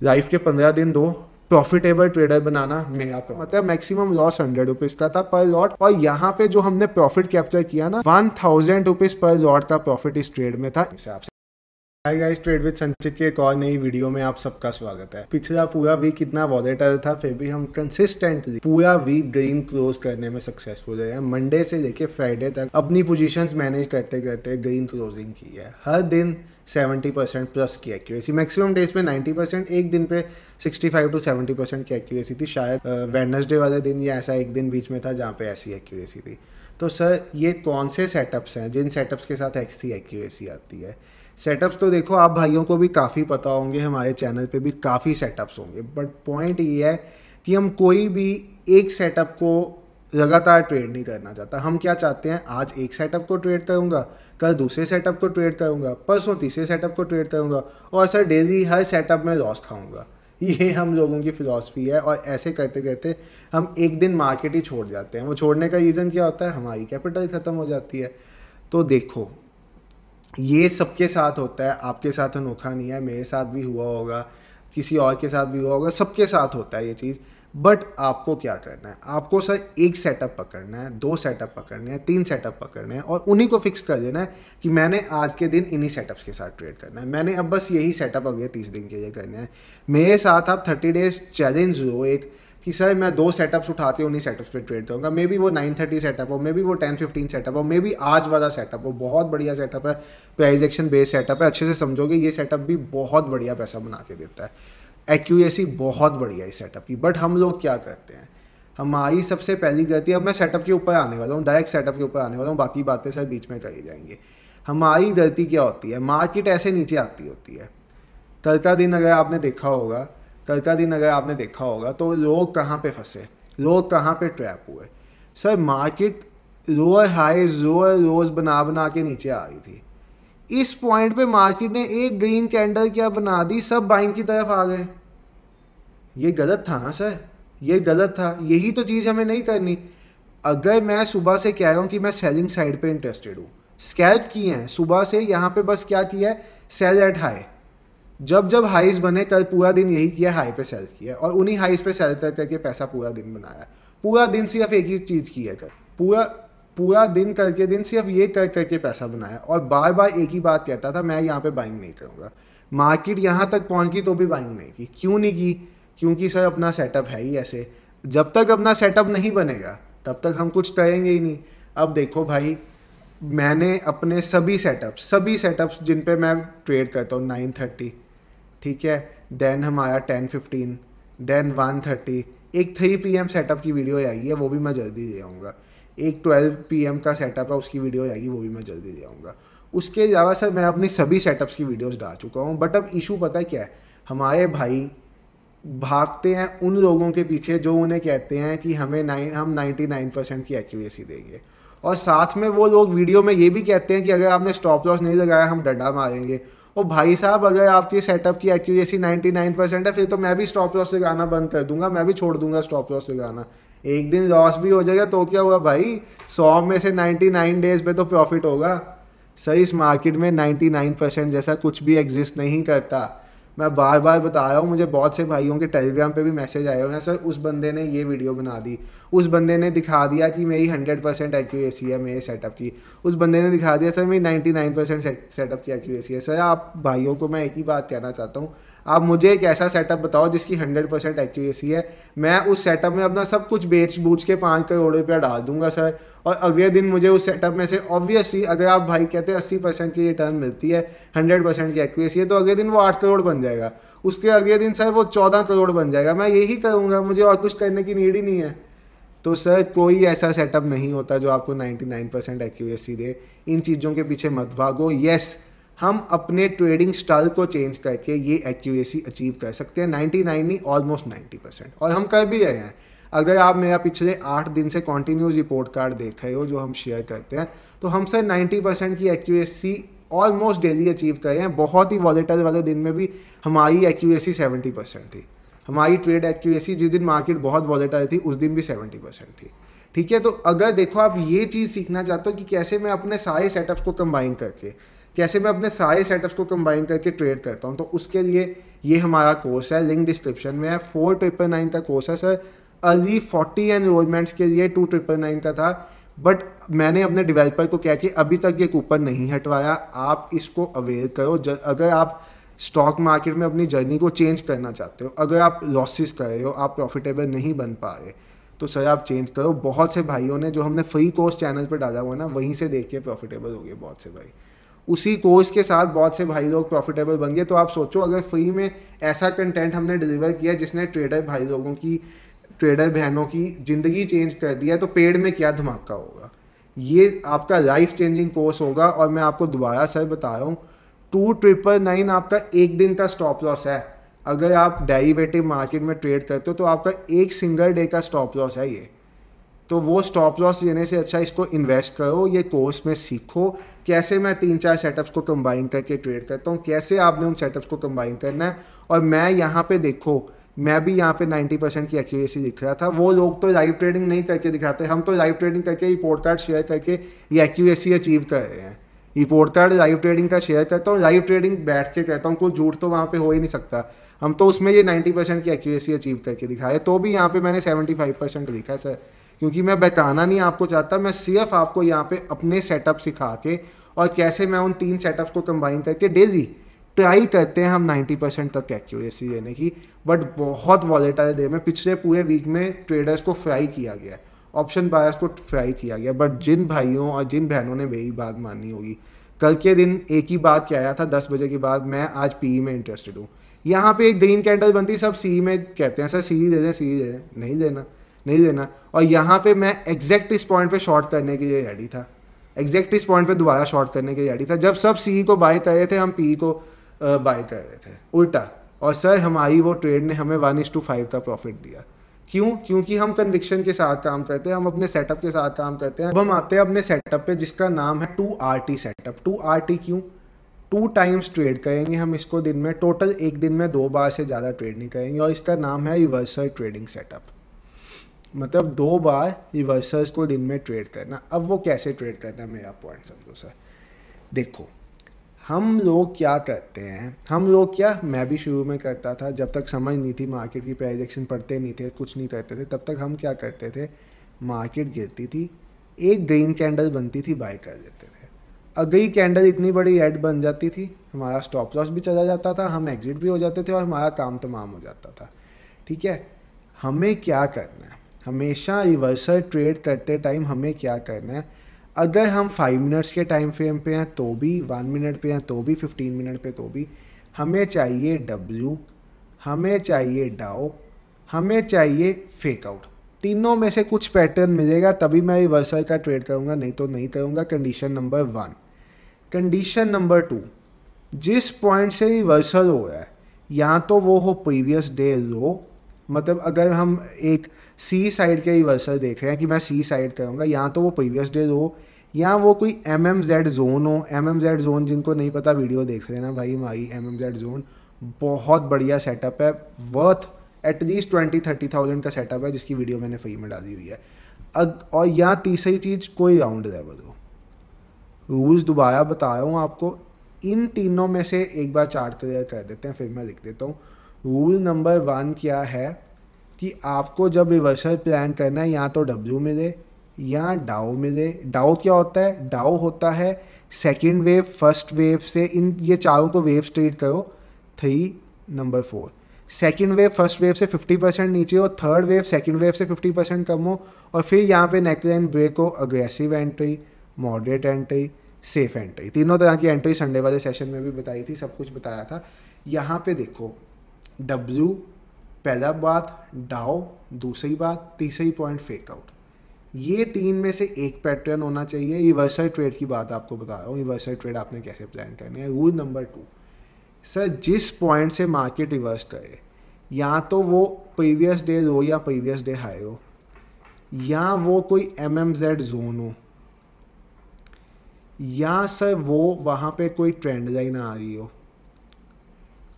Life के पंद्रह दिन दो प्रॉफिटेबल ट्रेडर बनाना मेरा मतलब मैक्सिमम लॉस हंड्रेड रुपीज़ का था पर लॉट और यहाँ पे जो हमने प्रॉफिट कैप्चर किया ना one thousand rupees per lot का प्रॉफिट इस ट्रेड में था। इस आपसे हाय गाइस ट्रेड विद संचित के एक और नई वीडियो में आप सबका स्वागत है। पिछला पूरा वीक इतना वॉलेटल था, फिर भी हम कंसिस्टेंटली पूरा वीक ग्रीन क्लोज करने में सक्सेसफुल रहे हैं। मंडे से लेके फ्राइडे तक अपनी पोजीशंस मैनेज करते करते ग्रीन क्लोजिंग की है। हर दिन 70 परसेंट प्लस की एक्यूरेसी मैक्सिमम डेज़ पे 90 परसेंट, एक दिन पे 65 टू 70 परसेंट की एक्यूरेसी थी। शायद वेडनेसडे वाले दिन या ऐसा एक दिन बीच में था जहाँ पे ऐसी एक्यूरेसी थी। तो सर, ये कौन से सेटअप्स हैं जिन सेटअप्स के साथ ऐसी एक्यूरेसी आती है? सेटअप्स तो देखो, आप भाइयों को भी काफ़ी पता होंगे, हमारे चैनल पे भी काफ़ी सेटअप्स होंगे। बट पॉइंट ये है कि हम कोई भी एक सेटअप को लगातार ट्रेड नहीं करना चाहता। हम क्या चाहते हैं? आज एक सेटअप को ट्रेड करूँगा, कल दूसरे सेटअप को ट्रेड करूँगा, परसों तीसरे सेटअप को ट्रेड करूँगा और सर डेली हर सेटअप में लॉस खाऊँगा। ये हम लोगों की फ़िलासफ़ी है और ऐसे करते करते हम एक दिन मार्केट ही छोड़ जाते हैं। वो छोड़ने का रीज़न क्या होता है? हमारी कैपिटल ख़त्म हो जाती है। तो देखो, ये सबके साथ होता है। आपके साथ अनोखा नहीं है। मेरे साथ भी हुआ होगा, किसी और के साथ भी हुआ होगा, सबके साथ होता है ये चीज़। बट आपको क्या करना है? आपको सर एक सेटअप पकड़ना है, दो सेटअप पकड़ने हैं, तीन सेटअप पकड़ने हैं और उन्हीं को फिक्स कर देना है कि मैंने आज के दिन इन्हीं सेटअप्स के साथ ट्रेड करना है। मैंने अब बस यही सेटअप अगले तीस दिन के लिए करने हैं। मेरे साथ आप थर्टी डेज़ चैलेंज हो एक कि सर मैं दो सेटअप्स उठाते हैं उन्हीं सेटअप्स पे ट्रेड करूँगा। मे बी वो नाइन थर्टी सेटअप हो मे बी वो टेन फिफ्टीन सेटअप हो मे बी आज वाला सेटअप हो। बहुत बढ़िया सेटअप है। प्राइज एक्शन बेस्ड सेटअप है। अच्छे से समझोगे, ये सेटअप भी बहुत बढ़िया पैसा बना के देता है। एक्यूरेसी बहुत बढ़िया है सेटअप की। बट हम लोग क्या करते हैं? हमारी सबसे पहली गलती अब मैं सेटअप के ऊपर आने वाला हूँ डायरेक्ट सेटअप के ऊपर आने वाला हूँ, बाकी बातें सर बीच में करी जाएँगे। हमारी गलती क्या होती है? मार्केट ऐसे नीचे आती होती है। का दिन अगर आपने देखा होगा का दिन अगर आपने देखा होगा तो लोग कहाँ पे फंसे? लोग कहाँ पे ट्रैप हुए? Sir market lower highs lower lows बना बना के नीचे आ रही थी। इस पॉइंट पे मार्केट ने एक ग्रीन कैंडल क्या बना दी? सब बाइंग की तरफ़ आ गए। ये गलत था ना सर ये गलत था। यही तो चीज़ हमें नहीं करनी। अगर मैं सुबह से कह रहा हूँ कि मैं सेलिंग साइड पे इंटरेस्टेड हूँ। स्कैल्प किए हैं। सुबह से यहाँ पे बस क्या किया है? सेल एट हाई जब जब हाइस बने, कल पूरा दिन यही किया हाई पे सेल किया और उन्हीं हाइस पे सेल कर करके पैसा पूरा दिन बनाया पूरा दिन सिर्फ़ एक ही चीज़ की है कर पूरा पूरा दिन करके दिन सिर्फ़ ये कर करके पैसा बनाया और बार बार एक ही बात कहता था, मैं यहाँ पे बाइंग नहीं करूँगा। मार्केट यहाँ तक पहुँच तो भी बाइंग नहीं की। क्यों नहीं की? क्योंकि सर अपना सेटअप है ही ऐसे। जब तक अपना सेटअप नहीं बनेगा, तब तक हम कुछ करेंगे ही नहीं। अब देखो भाई, मैंने अपने सभी सेटअप्स सभी सेटअप्स जिन पे मैं ट्रेड करता हूँ नाइन थर्टी ठीक है? देन हमारा ten fifteen then one thirty एक थ्री पी एम सेटअप की वीडियो आई है, वो भी मैं जल्दी दे आऊँगा। एक ट्वेल्व पी का सेटअप है, उसकी वीडियो आएगी वो भी मैं जल्दी दे आऊँगा। उसके अलावा सर, मैं अपनी सभी सेटअप्स की वीडियोस डाल चुका हूँ बट अब इशू पता क्या है? हमारे भाई भागते हैं उन लोगों के पीछे जो उन्हें कहते हैं कि हमें नाइन हम 99 परसेंट की एक्यूरेसी देंगे। और साथ में वो लोग वीडियो में ये भी कहते हैं कि अगर आपने स्टॉप लॉस नहीं लगाया, हम डंडा मारेंगे। और भाई साहब, अगर आपकी सेटअप की एक्यूरेसी 99 परसेंट है, फिर तो मैं भी स्टॉप लॉस लगाना बंद कर दूँगा, मैं भी छोड़ दूँगा स्टॉप लॉस लगाना एक दिन लॉस भी हो जाएगा तो क्या हुआ भाई? सौ में से 99 डेज़ पे तो प्रॉफिट होगा। सही इस मार्केट में 99 परसेंट जैसा कुछ भी एग्जिस्ट नहीं करता। मैं बार बार बता रहा हूँ, मुझे बहुत से भाइयों के टेलीग्राम पे भी मैसेज आए हुए हैं, सर, उस बंदे ने ये वीडियो बना दी। उस बंदे ने दिखा दिया कि मेरी हंड्रेड परसेंट एक्यूरेसी है, मेरे सेटअप की। उस बंदे ने दिखा दिया, सर, मेरी नाइन्टी नाइन परसेंट सेटअप की एक्यूरेसी है। सर, आप भाइयों को मैं एक ही बात कहना चाहता हूँ, आप मुझे एक ऐसा सेटअप बताओ जिसकी हंड्रेड परसेंट एक्यूरेसी है। मैं उस सेटअप में अपना सब कुछ बेच बूझ के पाँच करोड़ रुपया डाल दूँगा, सर। और अगले दिन मुझे उस सेटअप में से ऑब्वियसली अगर आप भाई कहते हैं अस्सी परसेंट की रिटर्न मिलती है हंड्रेड परसेंट की एक्यूरेसी है तो अगले दिन वो आठ करोड़ बन जाएगा। उसके अगले दिन सर वो चौदह करोड़ बन जाएगा। मैं यही करूँगा, मुझे और कुछ करने की नीड ही नहीं है। तो सर कोई ऐसा सेटअप नहीं होता जो आपको 99 परसेंट एक्यूरेसी दे। इन चीज़ों के पीछे मत भागो। येस हम अपने ट्रेडिंग स्टाइल को चेंज करके ये एक्यूरेसी अचीव कर सकते हैं। 99 नहीं ऑलमोस्ट 90 परसेंट और हम कर भी रहे हैं। अगर आप मेरा पिछले आठ दिन से कॉन्टीन्यूस रिपोर्ट कार्ड देख रहे हो जो हम शेयर करते हैं तो हम सर 90 परसेंट की एक्यूरेसी ऑलमोस्ट डेली अचीव करे हैं। बहुत ही वॉलेटाइल वाले दिन में भी हमारी एक्यूरेसी सेवेंटी परसेंट थी। हमारी ट्रेड एक्यूरेसी जिस दिन मार्केट बहुत वॉलेटाइल थी, उस दिन भी सेवेंटी परसेंट थी। ठीक है? तो अगर देखो आप ये चीज़ सीखना चाहते हो कि कैसे मैं अपने सारे सेटअप्स को कंबाइन करके, कैसे मैं अपने सारे सेटअप्स को कंबाइन करके ट्रेड करता हूँ तो उसके लिए ये हमारा कोर्स है। लिंक डिस्क्रिप्शन में है। फोर ट्रिपल नाइन का कोर्स है सर अर्ली फोर्टी एनरोलमेंट्स के लिए टू ट्रिपल नाइन का था बट मैंने अपने डिवेलपर को क्या कि अभी तक ये कूपन नहीं हटवाया, आप इसको अवेयर करो। अगर आप स्टॉक मार्केट में अपनी जर्नी को चेंज करना चाहते हो, अगर आप लॉसेस कर रहे हो, आप प्रॉफिटेबल नहीं बन पा रहे तो सर आप चेंज करो। बहुत से भाइयों ने जो हमने फ्री कोर्स चैनल पर डाला हुआ ना, वहीं से देख के प्रॉफिटेबल हो गए बहुत से भाई। उसी कोर्स के साथ बहुत से भाई लोग प्रॉफिटेबल बन गए तो आप सोचो, अगर फ्री में ऐसा कंटेंट हमने डिलीवर किया जिसने ट्रेडर भाई लोगों की ट्रेडर बहनों की ज़िंदगी चेंज कर दिया तो पेड़ में क्या धमाका होगा? ये आपका लाइफ चेंजिंग कोर्स होगा और मैं आपको दोबारा सर बता रहा हूँ टू ट्रिपल नाइन आपका एक दिन का स्टॉप लॉस है। अगर आप डेरिवेटिव मार्केट में ट्रेड करते हो तो आपका एक सिंगल डे का स्टॉप लॉस है ये। तो वो स्टॉप लॉस लेने से अच्छा इसको इन्वेस्ट करो, ये कोर्स में सीखो, कैसे मैं तीन चार सेटअप्स को कंबाइन करके ट्रेड करता हूँ, कैसे आपने उन सेटअप्स को कंबाइन करना है, और मैं यहाँ पे देखो मैं भी यहाँ पे 90 परसेंट की एक्यूरेसी दिख रहा था। वो लोग तो लाइव ट्रेडिंग नहीं करके दिखाते, हम तो लाइव ट्रेडिंग करके रिपोर्ट कार्ड शेयर करके ये एक्यूरेसी अचीव कर रहे हैं। रिपोर्ट कार्ड लाइव ट्रेडिंग का शेयर करता हूँ लाइव ट्रेडिंग बैठ के कहता हूँ, कोई झूठ तो वहाँ पे हो ही नहीं सकता। हम तो उसमें ये 90 परसेंट की एक्यूरेसी अचीव करके दिखाए तो भी यहाँ पे मैंने 75 परसेंट लिखा सर क्योंकि मैं बताना नहीं आपको चाहता, मैं सिर्फ़ आपको यहाँ पे अपने सेटअप सिखा के और कैसे मैं उन तीन सेटअप्स को कंबाइन करके डेली ट्राई करते हैं हम 90 परसेंट तक एक्यूरेसी देने की बट बहुत वॉलेटाइल डे में पिछले पूरे वीक में ट्रेडर्स को फ्राई किया गया ऑप्शन बायर्स को फ्राई किया गया बट जिन भाइयों और जिन बहनों ने वही बात माननी होगी, कल के दिन एक ही बात क्या आया था, दस बजे के बाद मैं आज पी e में इंटरेस्टेड हूँ। यहाँ पे एक ग्रीन कैंडल बनती, सब सी में कहते हैं, सर सी दे दें सी दे दें। नहीं देना नहीं देना। और यहाँ पे मैं एग्जैक्ट इस पॉइंट पे शॉर्ट करने के लिए रेडी था। एग्जैक्ट इस पॉइंट पे दोबारा शॉर्ट करने के लिए रेडी था। जब सब सी को बाय कर रहे थे, हम पी को बाय कर रहे थे। उल्टा। और सर हमारी वो ट्रेड ने हमें वन इज़ टू फाइव का प्रॉफिट दिया। क्यों? क्योंकि हम कन्विक्शन के साथ काम करते हैं, हम अपने सेटअप के साथ काम करते हैं। अब हम आते हैं अपने सेटअप पे, जिसका नाम है two R T setup two R T क्यों? टू टाइम्स ट्रेड करेंगे हम इसको दिन में। टोटल एक दिन में दो बार से ज़्यादा ट्रेड नहीं करेंगे। और इसका नाम है रिवर्सल ट्रेडिंग सेटअप मतलब दो बार रिवर्सल्स को दिन में ट्रेड करना। अब वो कैसे ट्रेड करना है मेरा पॉइंट समझो सर देखो हम लोग क्या करते हैं? हम लोग क्या, मैं भी शुरू में करता था, जब तक समझ नहीं थी मार्केट की प्राइजेक्शन पढ़ते नहीं थे, कुछ नहीं करते थे, तब तक हम क्या करते थे? मार्केट गिरती थी, एक ग्रीन कैंडल बनती थी बाय कर देते थे। अगली कैंडल इतनी बड़ी रेड बन जाती थी, हमारा स्टॉप लॉस भी चला जाता था, हम एग्जिट भी हो जाते थे और हमारा काम तमाम हो जाता था। ठीक है? हमें क्या करना है? हमेशा रिवर्सल ट्रेड करते टाइम हमें क्या करना है? अगर हम फाइव मिनट्स के टाइम फ्रेम पे हैं तो भी वन मिनट पे हैं तो भी फिफ्टीन मिनट पे तो भी। हमें चाहिए डब्ल्यू हमें चाहिए डाओ हमें चाहिए फेक आउट तीनों में से कुछ पैटर्न मिलेगा, तभी मैं रिवर्सल का ट्रेड करूँगा, नहीं तो नहीं करूँगा। Condition number one condition number two जिस पॉइंट से रिवर्सल हो रहा है, या तो वो हो प्रीवियस डे लो मतलब अगर हम एक सी साइड के रिवर्सल देख रहे हैं कि मैं सी साइड करूँगा, या तो वो प्रीवियस डे हो। या वो कोई एम एम जेड जोन हो एम एम जेड जोन जिनको नहीं पता, वीडियो देख रहे ना भाई हमारी एम एम जेड जोन बहुत बढ़िया सेटअप है worth at least twenty thirty thousand का सेटअप है, जिसकी वीडियो मैंने फ्री में डाली हुई है। अग, और यहाँ तीसरी चीज़, कोई राउंड लेवल हो रूल्स दोबारा बता रहा हूँ आपको, इन तीनों में से एक बार चार्ट क्लियर कर देते हैं, फिर मैं लिख देता हूँ। रूल नंबर वन क्या है कि आपको जब रिवर्सल प्लान करना है, या तो डब्ल्यू मिले या डाओ मिले डाओ क्या होता है? डाओ होता है सेकेंड वेव फ़र्स्ट वेव से। इन, ये चारों को वेव स्ट्रीट करो। Three number four second wave first wave से फिफ्टी परसेंट नीचे हो। थर्ड वेव सेकेंड वेव से फिफ्टी परसेंट कम हो। और फिर यहाँ पे नेकलाइन ब्रेक हो। Aggressive entry moderate entry safe entry तीनों तरह की एंट्री संडे वाले सेशन में भी बताई थी। सब कुछ बताया था। यहाँ पे देखो। डब्ल्यू पहला बात, डाओ, दूसरी बात, तीसरी पॉइंट फेक आउट ये तीन में से एक पैटर्न होना चाहिए। रिवर्सल ट्रेड की बात आपको बता रहा हूँ। रिवर्सल ट्रेड आपने कैसे प्लान करनी है? रूल नंबर टू सर जिस पॉइंट से मार्केट रिवर्स करे, या तो वो प्रीवियस डे लो या प्रीवियस डे हाई हो, या वो कोई एम एम जेड जोन हो, या सर वो वहाँ पे कोई ट्रेंड लाइन आ रही हो,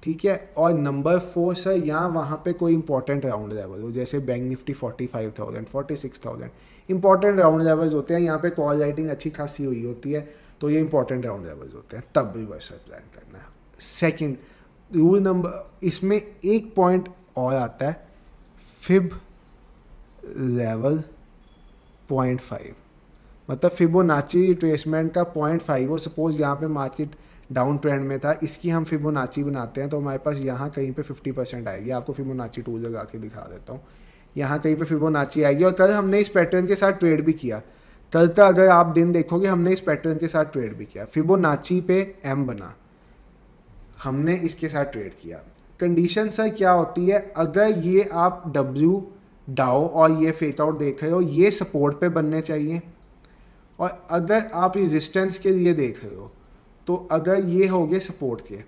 ठीक है? और नंबर फोर सर या वहाँ पे कोई इंपॉर्टेंट राउंड लेवल हो, जैसे bank Nifty forty five thousand forty six thousand important round levels होते हैं, यहाँ पे कॉल राइटिंग अच्छी खासी हुई होती है तो ये इंपॉर्टेंट राउंड लेवल्स होते हैं, तब भी वैसा प्लान करना है। सेकेंड रूल नंबर इसमें एक पॉइंट और आता है फिब लेवल पॉइंट फाइव मतलब फिबोनाची रिट्रेसमेंट का पॉइंट फाइव हो सपोज़ यहाँ पे मार्केट डाउन ट्रेंड में था, इसकी हम फिबोनाची बनाते हैं तो हमारे पास यहाँ कहीं पे 50 परसेंट आएगी। आपको फिबोनाची टूल लगा के दिखा देता हूँ। यहाँ कहीं पे फिबोनाची आएगी। और कल हमने इस पैटर्न के साथ ट्रेड भी किया। कल का अगर आप दिन देखोगे, हमने इस पैटर्न के साथ ट्रेड भी किया। फिबोनाची पे एम बना। हमने इसके साथ ट्रेड किया। कंडीशन सर क्या होती है? अगर ये आप डब्ल्यू डाओ और ये फेक आउट देख रहे हो, ये सपोर्ट पे बनने चाहिए। और अगर आप रेजिस्टेंस के लिए देख रहे हो तो अगर ये हो गए सपोर्ट के।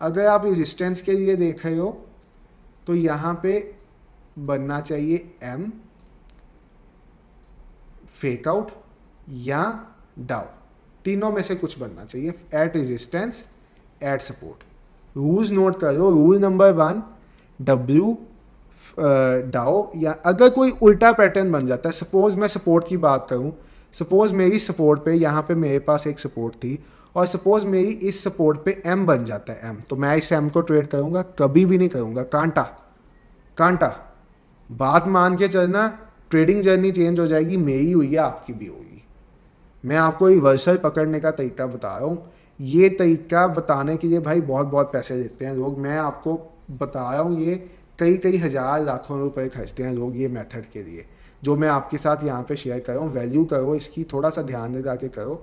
अगर आप रेजिस्टेंस के लिए देख रहे हो तो यहाँ पे बनना चाहिए एम फेक आउट या डाउ तीनों में से कुछ बनना चाहिए। At resistance at support rules note करो rule number one W Dow या अगर कोई उल्टा पैटर्न बन जाता है सपोज़ मैं सपोर्ट की बात करूँ सपोज़ मेरी सपोर्ट पे, यहाँ पे मेरे पास एक सपोर्ट थी और सपोज़ मेरी इस सपोर्ट पे एम बन जाता है एम तो मैं इस एम को ट्रेड करूँगा, कभी भी नहीं करूँगा, कांटा कांटा। बात मान के चलना ट्रेडिंग जर्नी चेंज हो जाएगी, मेरी हुई है, आपकी भी होगी। मैं आपको रिवर्सल पकड़ने का तरीका बता रहा हूँ। ये तरीका बताने के लिए भाई बहुत बहुत पैसे देते हैं लोग। मैं आपको बता रहा हूँ, ये कई कई हज़ार, लाखों रुपए खर्चते हैं लोग ये मेथड के लिए। जो मैं आपके साथ यहाँ पे शेयर कर रहा हूँ वैल्यू करो, इसकी थोड़ा सा ध्यान लगा के करो।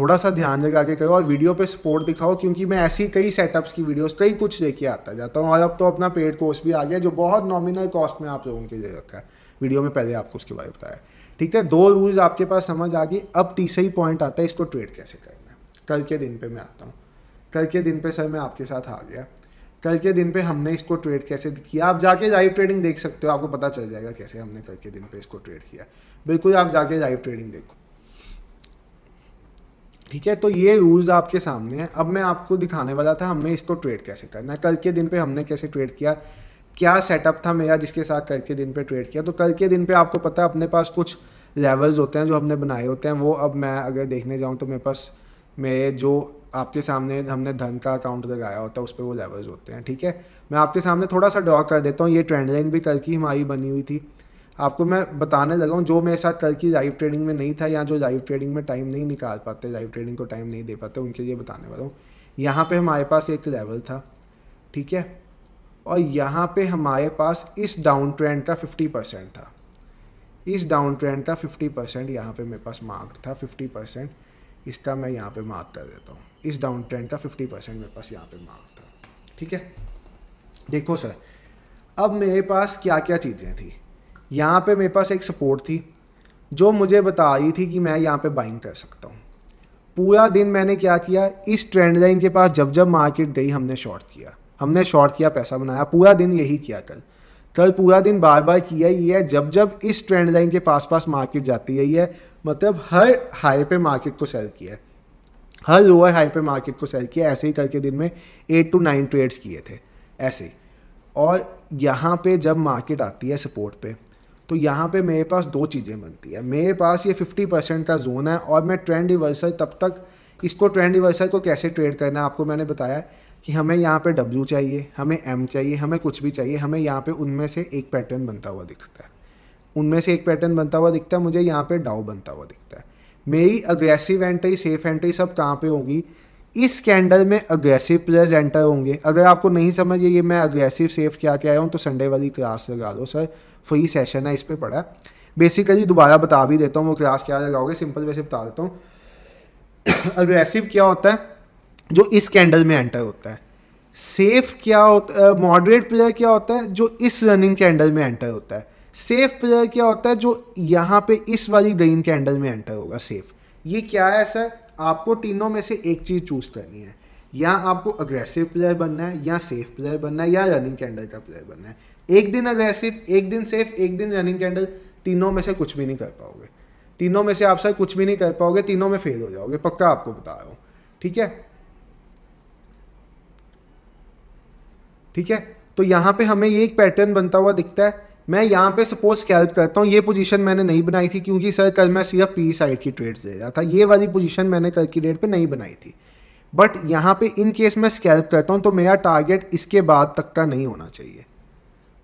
थोड़ा सा ध्यान लगा के करो और वीडियो पे सपोर्ट दिखाओ, क्योंकि मैं ऐसी कई सेटअप्स की वीडियोस कई कुछ लेके आता जाता हूँ। और अब तो अपना पेड कोर्स भी आ गया, जो बहुत नॉमिनल कॉस्ट में आप लोगों के लिए रखा है। वीडियो में पहले आपको उसके बारे में बताया ठीक है, दो रूल्स आपके पास समझ आ गई। अब तीसरा ही पॉइंट आता है, इसको ट्रेड कैसे करना है? कल के दिन पे मैं आता हूँ। कल के दिन पे सर मैं आपके साथ आ गया। कल के दिन पे हमने इसको ट्रेड कैसे किया? आप जाके लाइव ट्रेडिंग देख सकते हो, आपको पता चल जाएगा कैसे हमने कल के दिन पे इसको ट्रेड किया। बिल्कुल, आप जाके लाइव ट्रेडिंग देखो। ठीक है तो ये रूल्स आपके सामने हैं। अब मैं आपको दिखाने वाला था हमने इसको ट्रेड कैसे करना कल के दिन पे हमने कैसे ट्रेड किया, क्या सेटअप था मेरा जिसके साथ कल के दिन पे ट्रेड किया। तो कल के दिन पे आपको पता है, अपने पास कुछ लेवल्स होते हैं जो हमने बनाए होते हैं। वो अब मैं अगर देखने जाऊँ तो मेरे पास, मेरे जो आपके सामने हमने धन का अकाउंट लगाया होता है, उस पर वो लेवल्स होते हैं, ठीक है? मैं आपके सामने थोड़ा सा ड्रॉ कर देता हूँ। ये ट्रेंड लाइन भी कल की हमारी बनी हुई थी। आपको मैं बताने लगा हूँ, जो मेरे साथ कल की लाइव ट्रेडिंग में नहीं था या जो लाइव ट्रेडिंग में टाइम नहीं निकाल पाते लाइव ट्रेडिंग को टाइम नहीं दे पाते, उनके लिए बताने वाला हूँ। यहाँ पे हमारे पास एक लेवल था, ठीक है? और यहाँ पे हमारे पास इस डाउन ट्रेंड का फिफ्टी परसेंट था। इस डाउन ट्रेंड का फिफ्टी परसेंट यहाँ पर मेरे पास मार्क था फिफ्टी परसेंट इसका मैं यहाँ पे मार्क कर देता हूँ। इस डाउन ट्रेंड का फिफ्टी परसेंट मेरे पास यहाँ पे मार्क था, ठीक है? देखो सर, अब मेरे पास क्या क्या चीज़ें थी? यहाँ पे मेरे पास एक सपोर्ट थी, जो मुझे बता रही थी कि मैं यहाँ पे बाइंग कर सकता हूँ। पूरा दिन मैंने क्या किया, इस ट्रेंड लाइन के पास जब जब मार्केट गई, हमने शॉर्ट किया। हमने शॉर्ट किया, पैसा बनाया। पूरा दिन यही किया कल। कल पूरा दिन बार बार किया ही है। जब जब इस ट्रेंड लाइन के पास पास मार्केट जाती है है मतलब हर हाई पे मार्केट को सेल किया है। हर लोअर हाई पे मार्केट को सेल किया ऐसे ही करके दिन में एट टू नाइन ट्रेड्स किए थे। ऐसे ही। और यहाँ पे जब मार्केट आती है सपोर्ट पे तो यहाँ पे मेरे पास दो चीज़ें बनती है। मेरे पास ये 50 परसेंट का जोन है और मैं ट्रेंड रिवर्सल तब तक इसको ट्रेंड रिवर्सल को कैसे ट्रेड करना है आपको मैंने बताया कि हमें यहाँ पे डब्ल्यू चाहिए, हमें एम चाहिए, हमें कुछ भी चाहिए, हमें यहाँ पे उनमें से एक पैटर्न बनता हुआ दिखता है। उनमें से एक पैटर्न बनता हुआ दिखता है, मुझे यहाँ पे डाउ बनता हुआ दिखता है। मेरी अग्रेसिव एंट्री सेफ़ एंट्री सब कहाँ पे होगी? इस कैंडल में अग्रेसिव प्लेयर्स एंटर होंगे। अगर आपको नहीं समझ ये मैं अग्रेसिव सेफ़ क्या क्या आया हूँ तो संडे वाली क्लास लगा दो सर फ्री सेशन है, इस पर पढ़ा। बेसिकली दोबारा बता भी देता हूँ, वो क्लास क्या लगाओगे सिंपल वैसे बता देता हूँ। अग्रेसिव क्या होता है, जो इस कैंडल में एंटर होता है। सेफ़ क्या होता मॉडरेट प्लेयर क्या होता है, जो इस रनिंग कैंडल में एंटर होता है। सेफ़ प्लेयर क्या होता है, जो यहाँ पे इस वाली ग्रीन कैंडल में एंटर होगा सेफ़ ये क्या है सर आपको तीनों में से एक चीज़ चूज़ करनी है। या आपको अग्रेसिव प्लेयर बनना है, या सेफ़ प्लेयर बनना है, या रनिंग कैंडल का प्लेयर बनना है। एक दिन अग्रेसिव एक दिन सेफ़ एक दिन रनिंग कैंडल तीनों में से कुछ भी नहीं कर पाओगे। तीनों में से आप सर कुछ भी नहीं कर पाओगे, तीनों में फेल हो जाओगे, पक्का आपको बता रहा हूँ ठीक है? ठीक है? तो यहाँ पे हमें ये एक पैटर्न बनता हुआ दिखता है। मैं यहाँ पे सपोज़ स्कैल्प करता हूँ, ये पोजीशन मैंने नहीं बनाई थी, क्योंकि सर कल मैं सिर्फ़ पी साइड की ट्रेड्स ले रहा था। ये वाली पोजीशन मैंने कल की डेट पे नहीं बनाई थी। बट यहाँ पे इन केस मैं स्कैल्प करता हूँ तो मेरा टारगेट इसके बाद तक का नहीं होना चाहिए।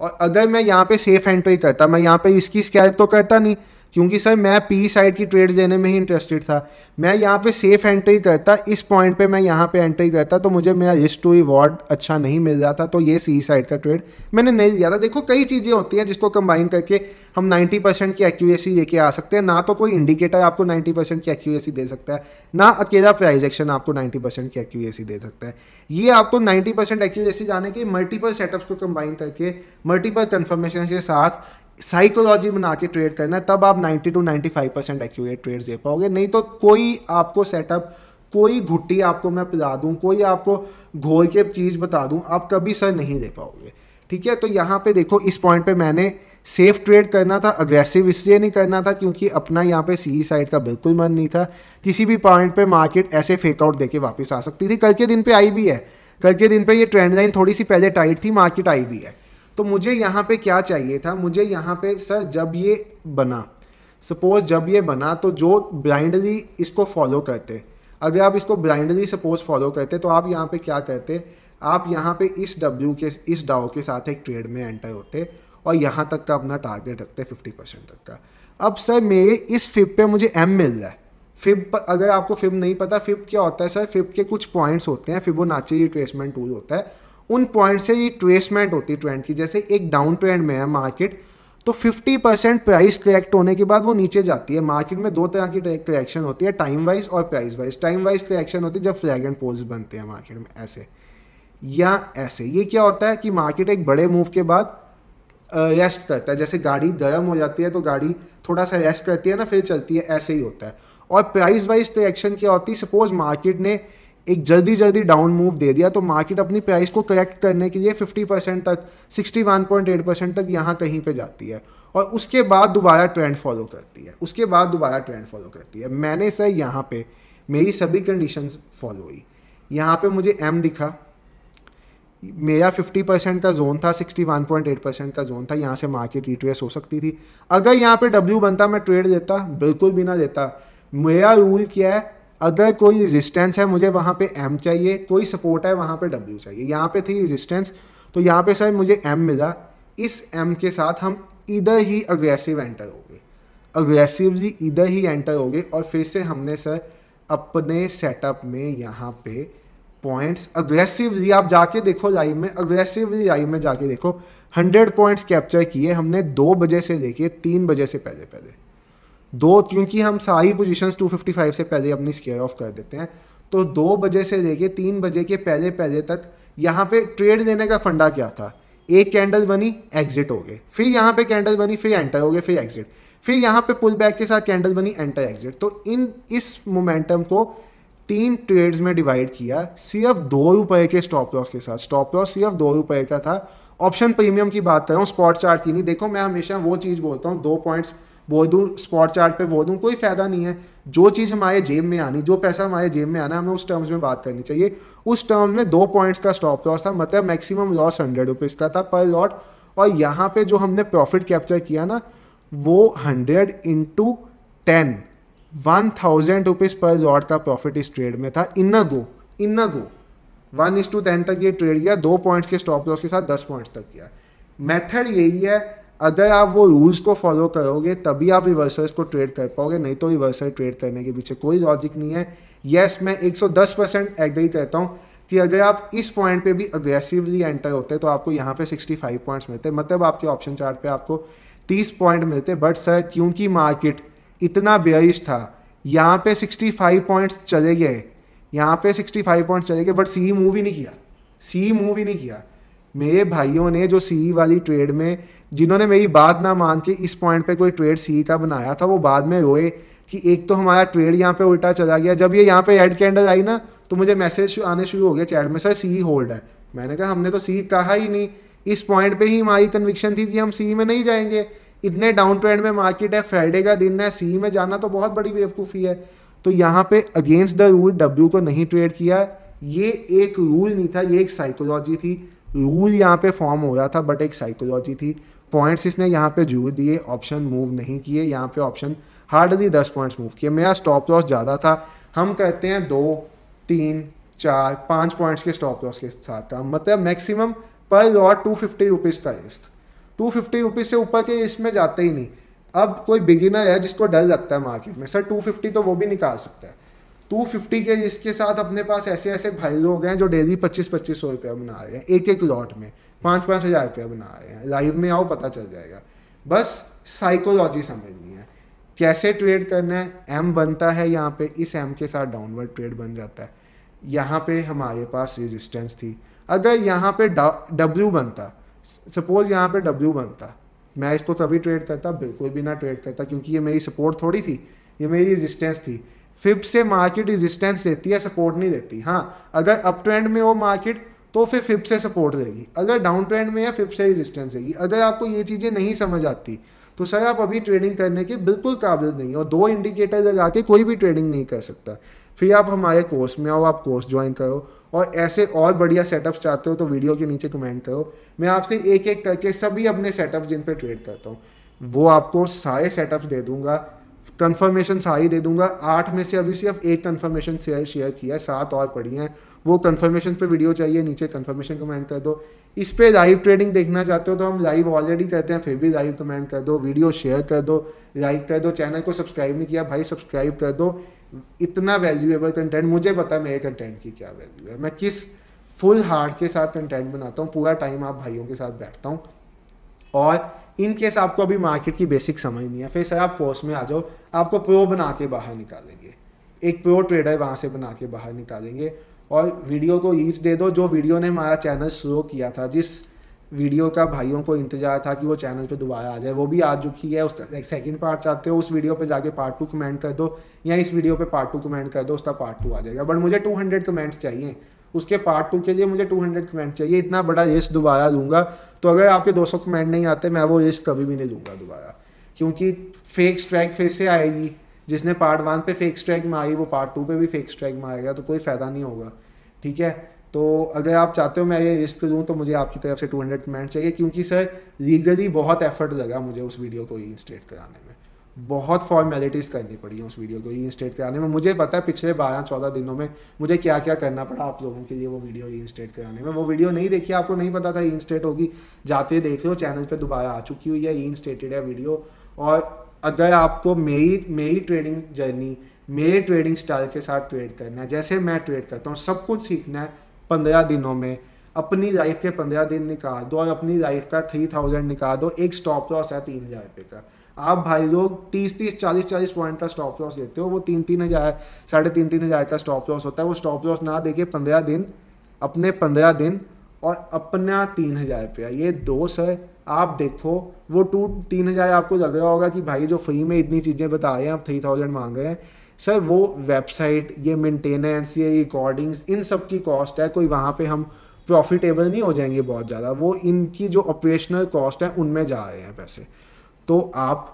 और अगर मैं यहाँ पे सेफ़ एंट्री करता, मैं यहाँ पे इसकी स्कैप तो करता नहीं। क्योंकि सर, मैं पी साइड की ट्रेड देने में ही इंटरेस्टेड था। मैं यहाँ पे सेफ़ एंट्री करता, इस पॉइंट पे मैं यहाँ पे एंट्री करता तो मुझे मेरा रिस्क टू रिवॉर्ड अच्छा नहीं मिल रहा था तो ये सी साइड का ट्रेड मैंने नहीं लिया था। देखो, कई चीज़ें होती हैं जिसको कंबाइन करके हम 90 परसेंट की एक्यूरेसी लेके आ सकते हैं। ना तो कोई इंडिकेटर आपको 90 परसेंट की एक्यूरेसी दे सकता है, ना अकेला प्राइज एक्शन आपको 90 परसेंट की एक्यूरेसी दे सकता है। ये आपको 90 परसेंट एक्यूरेसी जाने के मल्टीपल सेटअप्स को कंबाइन करके मल्टीपल कन्फर्मेशन के साथ साइकोलॉजी बना के ट्रेड करना है, तब आप 90 टू 95 परसेंट एक्यूरेट ट्रेड दे पाओगे। नहीं तो कोई आपको सेटअप कोई घुट्टी आपको मैं पिला दूँ, कोई आपको घोल के चीज़ बता दूँ, आप कभी सर नहीं दे पाओगे। ठीक है? तो यहाँ पे देखो, इस पॉइंट पे मैंने सेफ़ ट्रेड करना था अग्रेसिव इसलिए नहीं करना था क्योंकि अपना यहाँ पे सी साइड का बिल्कुल मन नहीं था। किसी भी पॉइंट पे मार्केट ऐसे फेक आउट देके वापस आ सकती थी। कल के दिन पे आई भी है। कल के दिन पे ये ट्रेंड लाइन थोड़ी सी पहले टाइट थी मार्केट आई भी है। तो मुझे यहाँ पे क्या चाहिए था? मुझे यहाँ पे, सर, जब ये बना सपोज़ जब ये बना तो जो ब्लाइंडली इसको फॉलो करते, अगर आप इसको ब्लाइंडली सपोज़ फॉलो करते तो आप यहाँ पे क्या करते? आप यहाँ पे इस डब्ल्यू के, इस डाओ के साथ एक ट्रेड में एंटर होते और यहाँ तक का अपना टारगेट रखते फिफ्टी परसेंट तक का। अब सर, मेरे इस फिप पे मुझे एम मिल रहा है। फिब अगर आपको फिब नहीं पता फिब क्या होता है, सर? फिब के कुछ पॉइंट्स होते हैं फिबोनाची रिट्रेसमेंट टूल होता है उन पॉइंट से ये ट्रेसमेंट होती है ट्रेंड की। जैसे एक डाउन ट्रेंड में है मार्केट तो 50 परसेंट प्राइस करेक्ट होने के बाद वो नीचे जाती है। मार्केट में दो तरह की करेक्शन होती है टाइम वाइज और price wise time wise correction होती है जब फ्लैग एंड पोल्स बनते हैं मार्केट में, ऐसे। या ऐसे। ये क्या होता है कि मार्केट एक बड़े मूव के बाद रेस्ट करता है। जैसे गाड़ी गर्म हो जाती है तो गाड़ी थोड़ा सा रेस्ट करती है ना, फिर चलती है, ऐसे ही होता है। और प्राइस वाइज करेक्शन क्या होती है? सपोज़ मार्केट ने एक जल्दी जल्दी डाउन मूव दे दिया तो मार्केट अपनी प्राइस को करेक्ट करने के लिए 50 परसेंट तक 61.8 परसेंट तक यहाँ कहीं पे जाती है। और उसके बाद दोबारा ट्रेंड फॉलो करती है। उसके बाद दोबारा ट्रेंड फॉलो करती है। मैंने सर यहाँ पे, मेरी सभी कंडीशंस फॉलो हुई। यहाँ पे मुझे एम दिखा। मेरा 50 परसेंट का जोन था 61.8 परसेंट का जोन था। यहाँ से मार्केट रिट्रेस हो सकती थी। अगर यहाँ पे डब्ल्यू बनता, मैं ट्रेड देता, बिल्कुल भी ना देता। मेरा रूल क्या है? अगर कोई रेजिस्टेंस है, मुझे वहाँ पे एम चाहिए, कोई सपोर्ट है, वहाँ पे डब्ल्यू चाहिए। यहाँ पे थी रेजिस्टेंस तो यहाँ पे सर मुझे एम मिला। इस एम के साथ हम इधर ही अग्रेसिव एंटर हो गए। अग्रेसिवली इधर ही एंटर हो गए और फिर से हमने सर अपने सेटअप में यहाँ पे पॉइंट्स अग्रेसिवली आप जाके देखो लाइव में अग्रेसिवली लाइव में जाके देखो। हंड्रेड पॉइंट्स कैप्चर किए हमने दो बजे से लेके तीन बजे से पहले पहले दो, क्योंकि हम सारी पोजीशंस 255 से पहले अपनी स्केयर ऑफ़ कर देते हैं तो दो बजे से लेके तीन बजे के पहले पहले तक यहाँ पे ट्रेड लेने का फंडा क्या था? एक कैंडल बनी एग्जिट हो गए। फिर यहाँ पे कैंडल बनी, फिर एंटर हो गए, फिर एग्जिट फिर यहाँ पे पुल बैक के साथ कैंडल बनी एंटर एग्जिट तो इन, इस मोमेंटम को तीन ट्रेड्स में डिवाइड किया, सिर्फ़ दो रुपए के स्टॉप लॉस के साथ। स्टॉप लॉस सिर्फ़ दो रुपए का था। ऑप्शन प्रीमियम की बात कर रहा हूँ स्पॉट चार्ट की नहीं। देखो, मैं हमेशा वो चीज़ बोलता हूँ, दो पॉइंट्स बोल दूँ स्पॉट चार्ट पे बोल दूँ, कोई फ़ायदा नहीं है। जो चीज़ हमारे जेब में आनी, जो पैसा हमारे जेब में आना, हमें उस टर्म्स में बात करनी चाहिए। उस टर्म में दो पॉइंट्स का स्टॉप लॉस था मतलब मैक्सिमम लॉस हंड्रेड रुपीज़ का था पर लॉट और यहाँ पे जो हमने प्रॉफिट कैप्चर किया ना, वो hundred into ten one thousand rupees per lot का प्रॉफिट इस ट्रेड में था। इन गो इन गो। वन इज़ टू टेन तक ये ट्रेड किया, दो पॉइंट्स के स्टॉप लॉस के साथ दस पॉइंट्स तक किया। मेथड यही है अगर आप वो रूल्स को फॉलो करोगे, तभी आप रिवर्सर्स को ट्रेड कर पाओगे, नहीं तो रिवर्सल ट्रेड करने के पीछे कोई लॉजिक नहीं है। यस मैं 110 परसेंट एग्री कहता हूँ कि अगर आप इस पॉइंट पे भी अग्रेसिवली एंटर होते तो आपको यहाँ पे 65 पॉइंट्स मिलते। मतलब आपके ऑप्शन चार्ट पे आपको 30 पॉइंट मिलते। बट सर क्योंकि मार्केट इतना बेरिश था, यहाँ पे 65 पॉइंट्स चले गए। यहाँ पे 65 पॉइंट्स चले गए बट सी मूव ही नहीं किया। सी मूव ही नहीं किया। मेरे भाइयों ने जो सी वाली ट्रेड में, जिन्होंने मेरी बात ना मान के इस पॉइंट पे कोई ट्रेड सी का बनाया था, वो बाद में रोए कि एक तो हमारा ट्रेड यहाँ पे उल्टा चला गया। जब ये यहाँ पे हेड कैंडल आई ना तो मुझे मैसेज आने शुरू हो गया चैट में, सर सी होल्ड है। मैंने कहा, हमने तो सी कहा ही नहीं। इस पॉइंट पे ही हमारी कन्विक्शन थी कि हम सी में नहीं जाएँगे। इतने डाउन ट्रेंड में मार्केट है फ्राइडे का दिन है सी में जाना तो बहुत बड़ी बेवकूफ़ी है। तो यहाँ पे अगेंस्ट द रूल डब्ल्यू को नहीं ट्रेड किया। ये एक रूल नहीं था, ये एक साइकोलॉजी थी। रूल यहाँ पे फॉर्म हो रहा था बट एक साइकोलॉजी थी। पॉइंट्स इसने यहाँ पे जूर दिए ऑप्शन मूव नहीं किए, यहाँ पे ऑप्शन हार्डली दस पॉइंट्स मूव किए। मेरा स्टॉप लॉस ज़्यादा था। हम कहते हैं दो, तीन, चार, पाँच पॉइंट्स के स्टॉप लॉस के साथ था। मतलब maximum per lot two fifty rupees था रिस्क टू फिफ्टी रुपीज़ से ऊपर के इसमें जाते ही नहीं। अब कोई बिगिनर है जिसको डर लगता है मार्केट में, सर टू फिफ्टी तो वो भी निकाल सकता है। टू फिफ्टी के जिसके साथ अपने पास ऐसे ऐसे भाई लोग हैं जो डेली पच्चीस पच्चीस सौ रुपया बना रहे हैं एक एक लॉट में पाँच पाँच हज़ार रुपया बना रहे हैं। लाइव में आओ, पता चल जाएगा। बस साइकोलॉजी समझनी है। कैसे ट्रेड करना है? एम बनता है यहाँ पे, इस एम के साथ डाउनवर्ड ट्रेड बन जाता है। यहाँ पे हमारे पास रेजिस्टेंस थी। अगर यहाँ पे डब्ल्यू बनता सपोज़ यहाँ पे डब्ल्यू बनता, मैं इसको तभी ट्रेड करता, बिल्कुल भी ना ट्रेड करता, क्योंकि ये मेरी सपोर्ट थोड़ी थी, ये मेरी रेजिस्टेंस थी। फिफ्थ से मार्केट रेजिस्टेंस देती है सपोर्ट नहीं देती। हाँ अगर अप ट्रेंड में हो मार्केट तो फिर फिफ्थ से सपोर्ट देगी। अगर डाउन ट्रेंड में है फिफ्थ से रेजिस्टेंस देगी। अगर आपको ये चीज़ें नहीं समझ आती तो सर आप अभी ट्रेडिंग करने के बिल्कुल काबिल नहीं हो। दो इंडिकेटर लगा के कोई भी ट्रेडिंग नहीं कर सकता। फिर आप हमारे कोर्स में आओ, आप कोर्स ज्वाइन करो और ऐसे और बढ़िया सेटअप्स चाहते हो तो वीडियो के नीचे कमेंट करो। मैं आपसे एक एक करके सभी अपने सेटअप जिन पर ट्रेड करता हूँ, वो आपको सारे सेटअप्स दे दूँगा। कंफर्मेशन सारी दे दूँगा। आठ में से अभी सिर्फ़ एक कन्फर्मेशन शेयर शेयर किया है, सात और पड़ी हैं। वो कन्फर्मेशन पे वीडियो चाहिए, नीचे कन्फर्मेशन कमेंट कर दो। इस पे लाइव ट्रेडिंग देखना चाहते हो तो हम लाइव ऑलरेडी करते हैं, फिर भी लाइव कमेंट कर दो वीडियो शेयर कर दो लाइक कर दो चैनल को सब्सक्राइब नहीं किया, भाई सब्सक्राइब कर दो। इतना वैल्यूएबल कंटेंट मुझे पता है मेरे कंटेंट की क्या वैल्यू है। मैं किस फुल हार्ट के साथ कंटेंट बनाता हूँ, पूरा टाइम आप भाइयों के साथ बैठता हूँ। और इन केस आपको अभी मार्केट की बेसिक समझ नहीं है, फिर सर आप कोर्स में आ जाओ, आपको प्रो बना के बाहर निकालेंगे। एक प्रो ट्रेडर वहाँ से बना के बाहर निकालेंगे। और वीडियो को रीच दे दो, जो वीडियो ने हमारा चैनल शुरू किया था, जिस वीडियो का भाइयों को इंतज़ार था कि वो चैनल पे दोबारा आ जाए, वो भी आ चुकी है। उसका सेकंड पार्ट चाहते हो, उस वीडियो पे जाके पार्ट टू कमेंट कर दो, या इस वीडियो पे पार्ट टू कमेंट कर दो, उसका पार्ट टू आ जाएगा। बट मुझे टू हंड्रेड कमेंट्स चाहिए। उसके पार्ट टू के लिए मुझे टू हंड्रेड कमेंट चाहिए। इतना बड़ा रिस्क दोबारा लूँगा तो अगर आपके दो सौ कमेंट नहीं आते, मैं वो रिस्क कभी भी नहीं लूँगा दोबारा। क्योंकि फेक स्ट्राइक फिर से आएगी। जिसने पार्ट वन पे फेक स्ट्राइक मारी, वो पार्ट टू पे भी फेक स्ट्राइक मारेगा तो कोई फ़ायदा नहीं होगा। ठीक है? तो अगर आप चाहते हो मैं ये रिस्क लूँ तो मुझे आपकी तरफ़ से 200 कमेंट चाहिए, क्योंकि सर लीगली बहुत एफर्ट लगा मुझे उस वीडियो को री कराने में। बहुत फॉर्मेलिटीज़ करनी पड़ी है उस वीडियो को री इंस्टेट कराने में। मुझे पता है पिछले बारह, चौदह दिनों में मुझे क्या क्या करना पड़ा आप लोगों के लिए वो वीडियो री इंस्टेट कराने में। वो वीडियो नहीं देखी, आपको नहीं पता था री होगी। जाते देख हो चैनल पर दोबारा आ चुकी हुई है री है वीडियो और अगर आपको मेरी मेरी ट्रेडिंग जर्नी मेरे ट्रेडिंग स्टाइल के साथ ट्रेड करना है, जैसे मैं ट्रेड करता हूँ, सब कुछ सीखना है पंद्रह दिनों में। अपनी लाइफ के पंद्रह दिन निकाल दो और अपनी लाइफ का थ्री थाउज़ेंड निकाल दो, एक स्टॉप लॉस है तीन हज़ार रुपये का। आप भाई लोग तीस तीस, चालीस चालीस पॉइंट का स्टॉप लॉस देते हो, वो तीन तीन हज़ार, साढ़े तीन तीन हज़ार का स्टॉप लॉस होता है, वो स्टॉप लॉस ना देके पंद्रह दिन, अपने पंद्रह दिन और अपना तीन हज़ार रुपया। ये दो सर आप देखो, वो टू, तीन हज़ार आपको लग रहा होगा कि भाई जो फ्री में इतनी चीज़ें बता रहे हैं, आप थ्री थाउज़ेंड मांग रहे हैं। सर वो वेबसाइट ये मेंटेनेंस ये रिकॉर्डिंग्स इन सब की कॉस्ट है, कोई वहाँ पे हम प्रॉफिटेबल नहीं हो जाएँगे बहुत ज़्यादा। वो इनकी जो ऑपरेशनल कॉस्ट है, उनमें जा रहे हैं पैसे। तो आप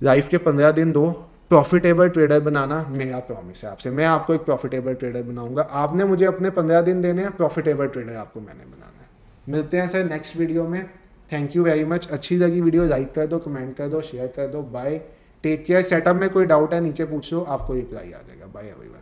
लाइफ के पंद्रह दिन दो प्रॉफिटेबल ट्रेडर बनाना मेरा प्रॉमिस है आपसे। मैं आपको एक प्रॉफिटेबल ट्रेडर बनाऊँगा। आपने मुझे अपने पंद्रह दिन देने हैं प्रॉफिटेबल ट्रेडर आपको मैंने बनाना है। मिलते हैं सर नेक्स्ट वीडियो में। थैंक यू वेरी मच अच्छी लगी वीडियो लाइक कर दो कमेंट कर दो शेयर कर दो। बाय टेक केयर सेटअप में कोई डाउट है, नीचे पूछ लो, आपको रिप्लाई आ जाएगा। Bye everyone